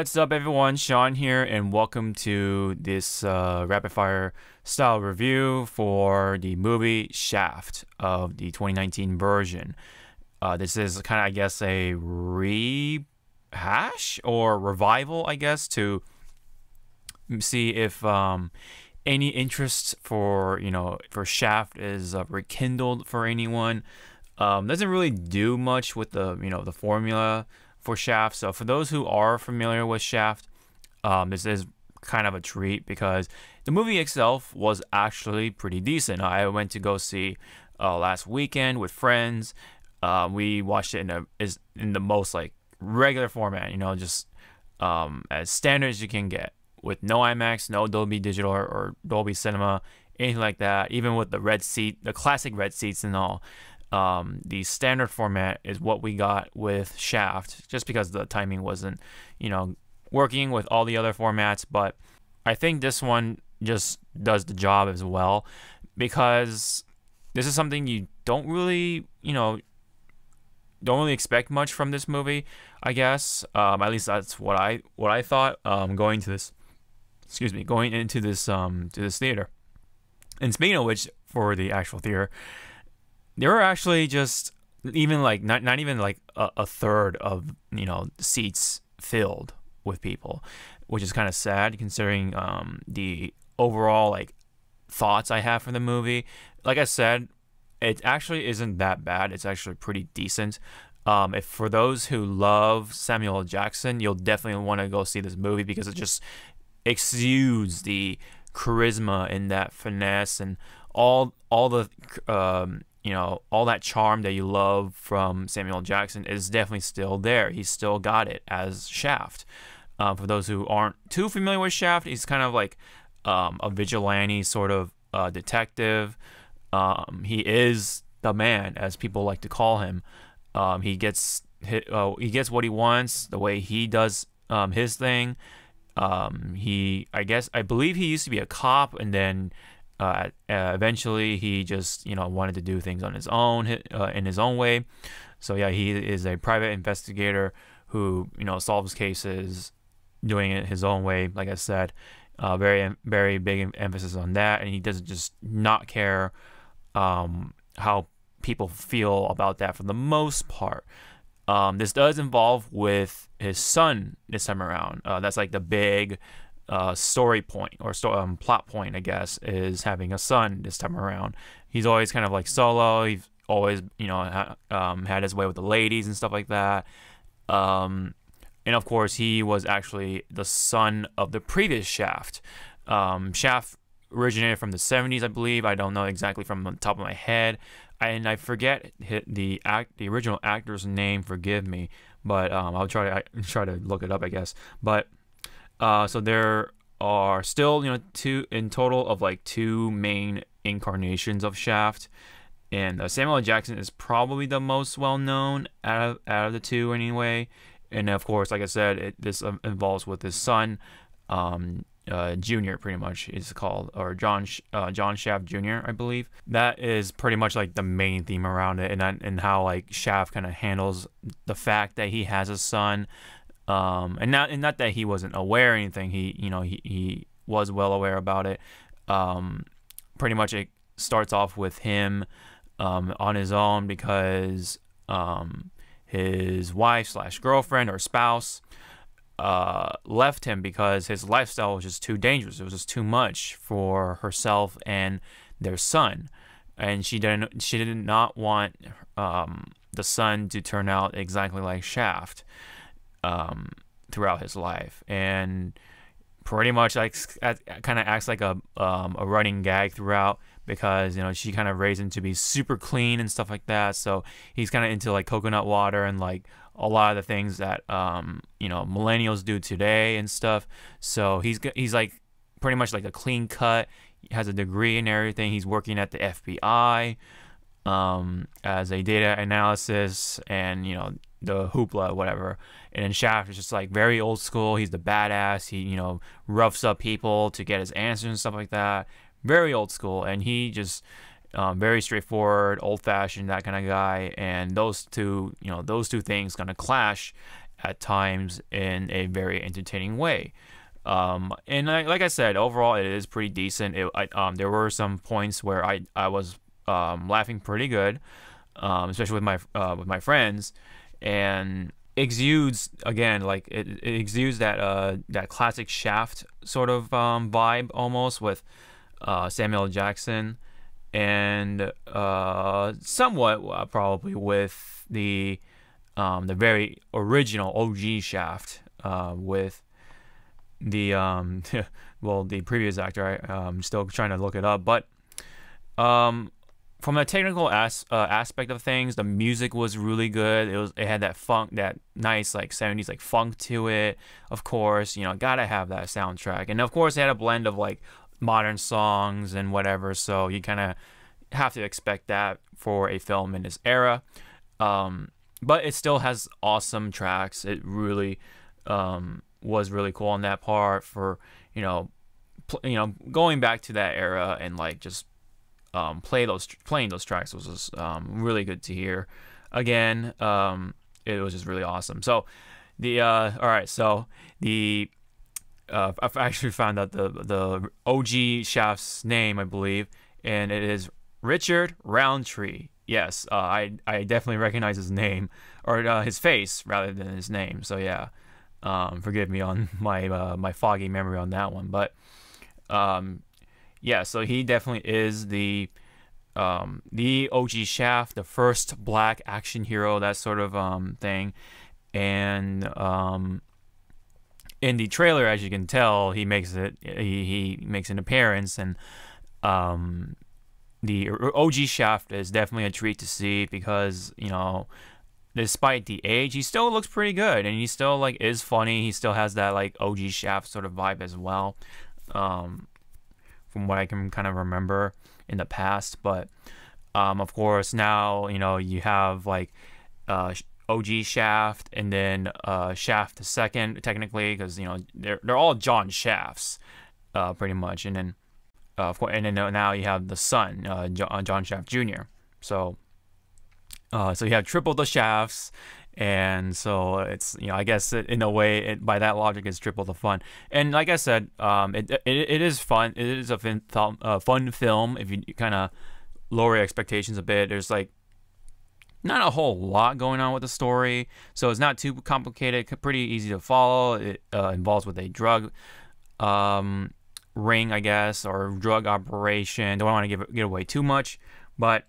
What's up, everyone? Sean here, and welcome to this uh, rapid fire style review for the movie Shaft of the 2019 version. Uh, this is kind of, I guess, a rehash or revival, I guess, to see if um, any interest for you know for Shaft is uh, rekindled for anyone. Um, doesn't really do much with the you know the formula for Shaft. So for those who are familiar with Shaft, um, this is kind of a treat because the movie itself was actually pretty decent. I went to go see uh, last weekend with friends. Uh, we watched it in a is in the most like regular format, you know, just um, as standard as you can get with no IMAX, no Dolby Digital or, or Dolby Cinema, anything like that. Even with the red seat, the classic red seats and all. Um, the standard format is what we got with Shaft, just because the timing wasn't, you know, working with all the other formats. But I think this one just does the job as well because this is something you don't really, you know, don't really expect much from this movie. I guess, um, at least that's what I what I thought um, going to this. Excuse me, going into this um to this theater. And speaking of which, for the actual theater, there were actually just even like not not even like a, a third of you know seats filled with people, which is kind of sad considering um, the overall like thoughts I have for the movie. Like I said, it actually isn't that bad. It's actually pretty decent. Um, if for those who love Samuel Jackson, you'll definitely want to go see this movie because it just exudes the charisma and that finesse and all all the um, you know, all that charm that you love from Samuel Jackson is definitely still there. He's still got it as Shaft. Um, for those who aren't too familiar with Shaft, he's kind of like um, a vigilante sort of uh, detective. Um, he is the man, as people like to call him. Um, he gets hit, uh, he gets what he wants the way he does um, his thing. Um, he, I guess, I believe he used to be a cop, and then uh, uh, eventually, he just you know wanted to do things on his own uh, in his own way. So yeah, he is a private investigator who you know solves cases, doing it his own way. Like I said, uh, very very big emphasis on that, and he doesn't just not care um, how people feel about that for the most part. Um, this does involve with his son this time around. Uh, that's like the big uh, story point or sto- um, plot point, I guess, is having a son this time around. He's always kind of like solo. He's always, you know, ha- um, had his way with the ladies and stuff like that. Um, and of course, he was actually the son of the previous Shaft. Um, Shaft originated from the 70s, I believe. I don't know exactly from the top of my head, and I forget the act, the original actor's name. Forgive me, but um, I'll try to I, try to look it up, I guess. But uh, so there are still, you know, two in total of like two main incarnations of Shaft, and uh, Samuel L. Jackson is probably the most well known out of out of the two anyway. And of course, like I said, it, this um, involves with his son, um, uh, Junior, pretty much is called, or John uh, John Shaft Jr. I believe. That is pretty much like the main theme around it, and and how like Shaft kind of handles the fact that he has a son um, and not and not that he wasn't aware or anything. He you know he, he was well aware about it. Um, pretty much it starts off with him um, on his own because um, his wife slash girlfriend or spouse uh, left him because his lifestyle was just too dangerous. It was just too much for herself and their son, and she didn't she did not want um, the son to turn out exactly like Shaft um, throughout his life, and pretty much like kind of acts like a um, a running gag throughout because you know she kind of raised him to be super clean and stuff like that. So he's kind of into like coconut water and like a lot of the things that um, you know millennials do today and stuff. So he's he's like pretty much like a clean cut. He has a degree and everything. He's working at the FBI um, as a data analysis and you know the hoopla whatever. And then shaft is just like very old school. He's the badass. He you know roughs up people to get his answers and stuff like that. Very old school. And he just um, very straightforward old fashioned that kind of guy. And those two you know those two things gonna clash at times in a very entertaining way. Um, and I, like I said, overall it is pretty decent. It, I, um, there were some points where I I was um, laughing pretty good, um, especially with my uh, with my friends, and exudes again like it, it exudes that uh that classic Shaft sort of um, vibe almost with uh, Samuel Jackson and uh, somewhat uh, probably with the um, the very original OG Shaft uh, with the um, well the previous actor. I, am still trying to look it up, but um, from a technical as, uh, aspect of things, the music was really good. It was it had that funk, that nice like 70s like funk to it. Of course, you know, gotta have that soundtrack, and of course, it had a blend of like modern songs and whatever. So you kind of have to expect that for a film in this era. Um, but it still has awesome tracks. It really um, was really cool on that part for you know, you know, going back to that era and like just um, play those playing those tracks was just, um, really good to hear. Again, um, it was just really awesome. So the uh, all right, so the uh, I've actually found out the the OG Shaft's name, I believe, and it is Richard Roundtree. Yes, uh, I I definitely recognize his name or uh, his face rather than his name. So yeah, um, forgive me on my uh, my foggy memory on that one, but um, yeah, so he definitely is the um, the OG Shaft, the first black action hero, that sort of um, thing, and um, in the trailer, as you can tell, he makes it. He, he makes an appearance, and um, the OG Shaft is definitely a treat to see because you know, despite the age, he still looks pretty good, and he still like is funny. He still has that like OG Shaft sort of vibe as well, um, from what I can kind of remember in the past. But um, of course, now you know you have like uh, OG Shaft and then uh, Shaft the second, technically, because you know they're they're all John Shafts, uh, pretty much, and then uh, of course, and then now you have the son, uh, uh, John Shaft Jr. So, so you have triple the Shafts, and so it's you know I guess it, in a way it, by that logic it's triple the fun. And like I said, um, it it, it is fun. It is a fin- uh, fun film if you kind of lower your expectations a bit. There's like not a whole lot going on with the story, so it's not too complicated. Pretty easy to follow. It uh, involves with a drug um, ring, I guess, or drug operation. Don't want to give give away too much, but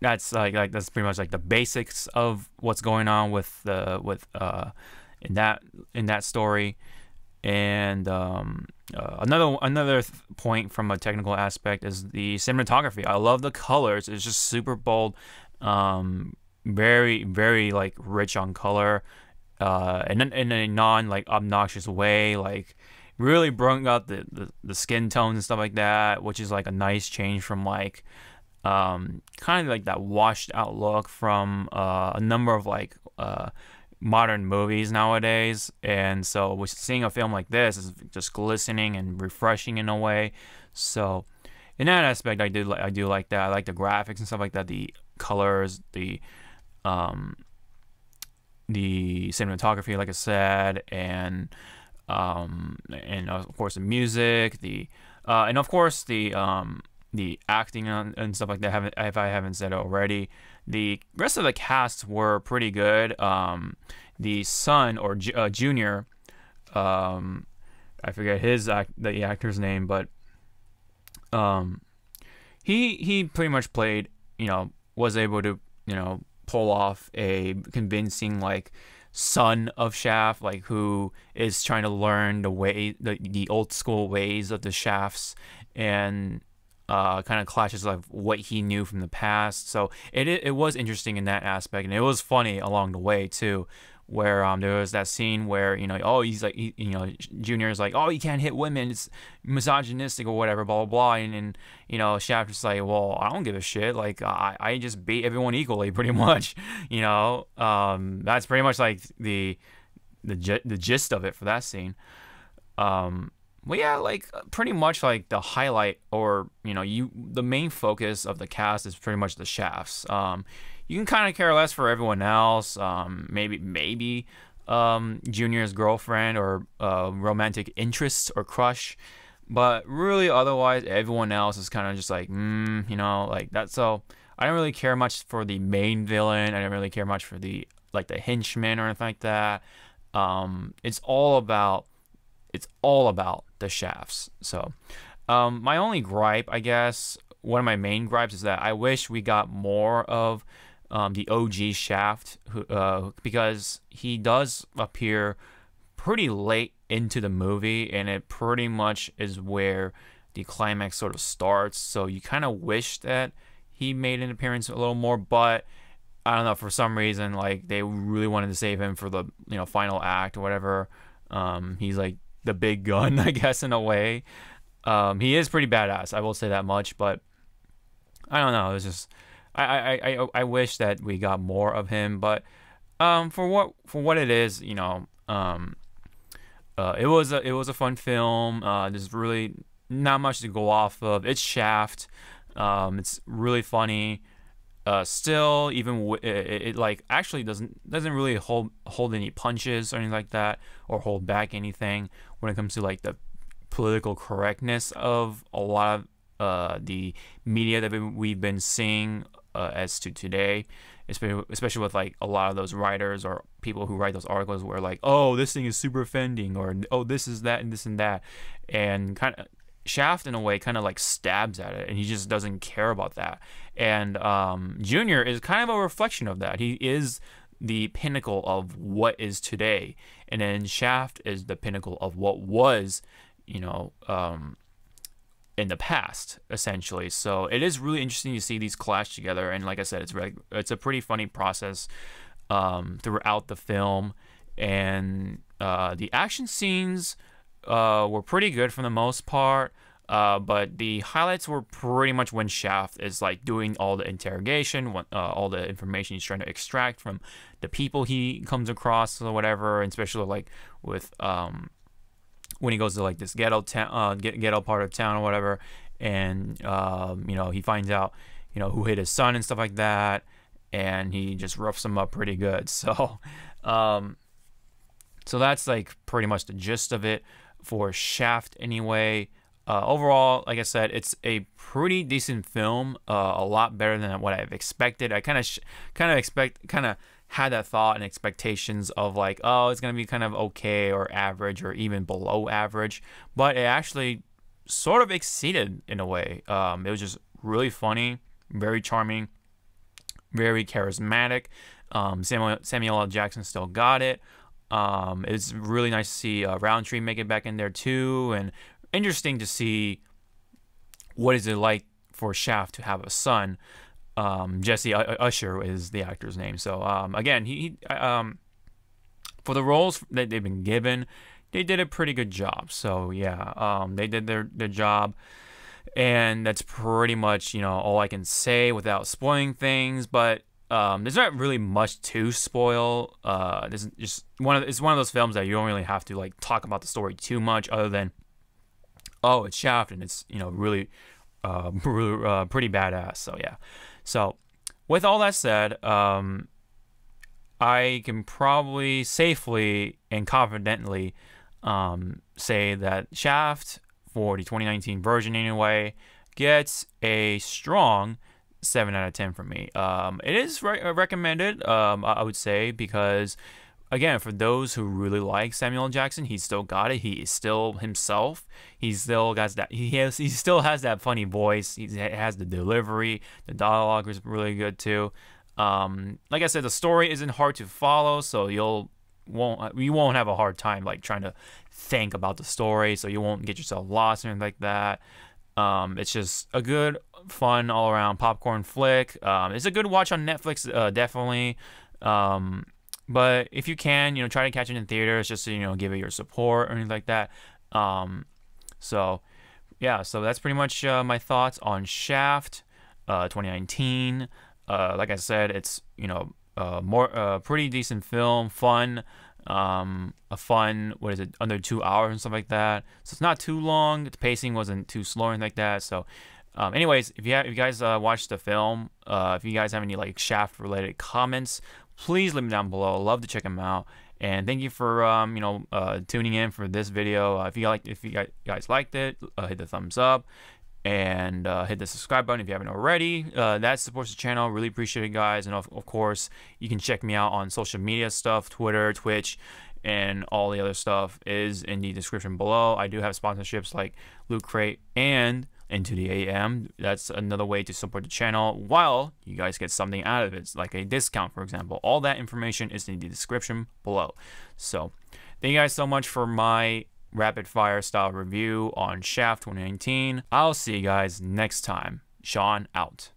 that's like like that's pretty much like the basics of what's going on with the with uh in that in that story. And um, uh, another another th- point from a technical aspect is the cinematography. I love the colors. It's just super bold. Um, very very like rich on color uh and in, in a non like obnoxious way like really brought out the, the the skin tones and stuff like that which is like a nice change from like um kind of like that washed out look from uh, a number of like uh modern movies nowadays. And so seeing a film like this is just glistening and refreshing in a way. So in that aspect i do i do like that. I like the graphics and stuff like that the colors the um, the cinematography, like I said, and um, and of course the music, the uh, and of course the um, the acting and, and stuff like that. Haven't if I haven't said it already, the rest of the cast were pretty good. Um, the son or uh, junior, um, I forget his act, the actor's name, but um, he he pretty much played. You know, was able to you know pull off a convincing like son of Shaft, like who is trying to learn the way the, the old school ways of the Shafts and uh, kind of clashes of what he knew from the past. So it, it was interesting in that aspect, and it was funny along the way too where um there was that scene where you know oh he's like he, you know Junior is like oh you can't hit women it's misogynistic or whatever blah blah blah and, and you know Shaft is like well I don't give a shit like I I just beat everyone equally pretty much you know um that's pretty much like the the the gist of it for that scene um well yeah like pretty much like the highlight or you know you the main focus of the cast is pretty much the shafts um you can kind of care less for everyone else. Um, maybe maybe um, Junior's girlfriend or uh, romantic interest or crush. But really, otherwise, everyone else is kind of just like, mm, you know, like that. So I don't really care much for the main villain. I don't really care much for the like the henchman or anything like that. Um, it's all about it's all about the shafts. So um, my only gripe, I guess, one of my main gripes is that I wish we got more of um, the OG Shaft, uh, because he does appear pretty late into the movie, and it pretty much is where the climax sort of starts. So you kind of wish that he made an appearance a little more, but I don't know for some reason like they really wanted to save him for the you know final act or whatever. Um, he's like the big gun, I guess, in a way. Um, he is pretty badass. I will say that much, but I don't know. It's just I, I, I, I wish that we got more of him, but um, for what for what it is, you know, um, uh, it was a it was a fun film. Uh, there's really not much to go off of. It's Shaft. Um, it's really funny. Uh, still, even it, it, like actually doesn't doesn't really hold hold any punches or anything like that, or hold back anything when it comes to like the political correctness of a lot of uh, the media that we've been seeing uh, as to today, especially especially with like a lot of those writers or people who write those articles where like, oh, this thing is super offending, or oh, this is that and this and that, and kind of Shaft in a way kind of like stabs at it, and he just doesn't care about that. And um, Junior is kind of a reflection of that. He is the pinnacle of what is today, and then Shaft is the pinnacle of what was, you know, um, in the past, essentially. So it is really interesting to see these clash together. And like I said, it's it's a pretty funny process um, throughout the film, and uh, the action scenes uh, were pretty good for the most part. Uh, but the highlights were pretty much when Shaft is like doing all the interrogation, uh, all the information he's trying to extract from the people he comes across or whatever, and especially like with um, when he goes to like this ghetto town, uh, ghetto part of town or whatever, and um, you know he finds out you know who hit his son and stuff like that, and he just roughs him up pretty good. So, um, so that's like pretty much the gist of it for Shaft anyway. Uh, overall, like I said, it's a pretty decent film. Uh, a lot better than what I've expected. I kind of, kind of expect, kind of had that thought and expectations of like, oh, it's gonna be kind of okay or average or even below average, but it actually sort of exceeded in a way. Um, it was just really funny, very charming, very charismatic. Um, Samuel Samuel L. Jackson still got it. Um, it's really nice to see uh, Roundtree make it back in there too, and interesting to see what is it like for Shaft to have a son um, Jesse Usher is the actor's name. So um, again, he, he um, for the roles that they've been given, they did a pretty good job. So yeah, um, they did their their job, and that's pretty much you know all I can say without spoiling things. But um, there's not really much to spoil. Uh, this just one of it's one of those films that you don't really have to like talk about the story too much, other than oh, it's Shaft and it's you know really, really uh, pretty badass. So yeah. So, with all that said, um, I can probably safely and confidently um, say that Shaft, for the 2019 version anyway, gets a strong 7 out of 10 from me. Um, it is re- recommended, um, I would say, because again, for those who really like Samuel Jackson, he still got it. He is still himself. He still got that. He has. He still has that funny voice. He has the delivery. The dialogue is really good too. Um, like I said, the story isn't hard to follow, so you'll won't you won't have a hard time like trying to think about the story, so you won't get yourself lost or anything like that. Um, it's just a good, fun all around popcorn flick. Um, it's a good watch on Netflix, uh, definitely. Um, but if you can, you know, try to catch it in theaters just to, you know, give it your support or anything like that. Um, so, yeah, so that's pretty much uh, my thoughts on Shaft uh, 2019. Uh, like I said, it's, you know, uh, more uh, pretty decent film, fun, um, a fun, what is it, under two hours and stuff like that. So it's not too long. The pacing wasn't too slow or anything like that. So, um, anyways, if you, have, if you guys uh, watched the film, uh, if you guys have any like Shaft related comments, please leave them down below. Love to check them out. And thank you for um, you know uh, tuning in for this video. Uh, if you like if you guys liked it, uh, hit the thumbs up and uh, hit the subscribe button if you haven't already. Uh, that supports the channel. Really appreciate it, guys. And of, of course, you can check me out on social media stuff, Twitter, Twitch, and all the other stuff is in the description below. I do have sponsorships like Loot Crate and into the AM. That's another way to support the channel while you guys get something out of it, like a discount, for example. All that information is in the description below. So, thank you guys so much for my rapid fire style review on Shaft 2019. I'll see you guys next time. Sean out.